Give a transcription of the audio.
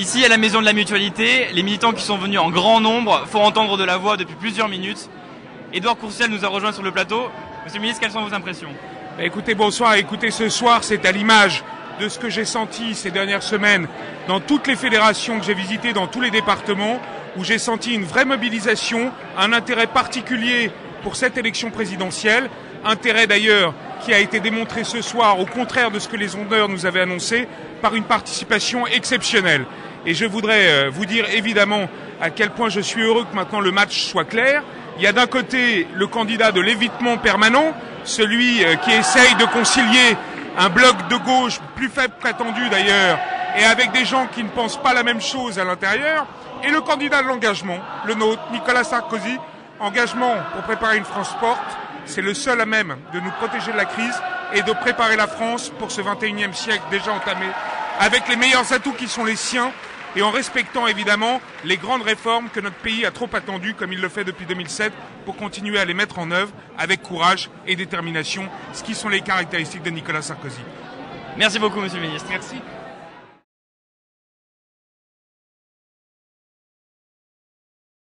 Ici, à la Maison de la Mutualité, les militants qui sont venus en grand nombre font entendre de la voix depuis plusieurs minutes. Édouard Courciel nous a rejoint sur le plateau. Monsieur le ministre, quelles sont vos impressions? Bah, Écoutez, bonsoir. Écoutez, ce soir, c'est à l'image de ce que j'ai senti ces dernières semaines dans toutes les fédérations que j'ai visitées, dans tous les départements, où j'ai senti une vraie mobilisation, un intérêt particulier pour cette élection présidentielle, intérêt d'ailleurs qui a été démontré ce soir, au contraire de ce que les ondeurs nous avaient annoncé, par une participation exceptionnelle. Et je voudrais euh, vous dire évidemment à quel point je suis heureux que maintenant le match soit clair. Il y a d'un côté le candidat de l'évitement permanent, celui euh, qui essaye de concilier un bloc de gauche plus faible qu'attendu d'ailleurs, et avec des gens qui ne pensent pas la même chose à l'intérieur, et le candidat de l'engagement, le nôtre, Nicolas Sarkozy, engagement pour préparer une France forte, c'est le seul à même de nous protéger de la crise et de préparer la France pour ce 21e siècle déjà entamé, avec les meilleurs atouts qui sont les siens et en respectant évidemment les grandes réformes que notre pays a trop attendues, comme il le fait depuis 2007, pour continuer à les mettre en œuvre avec courage et détermination, ce qui sont les caractéristiques de Nicolas Sarkozy. Merci beaucoup, Monsieur le Ministre. Merci.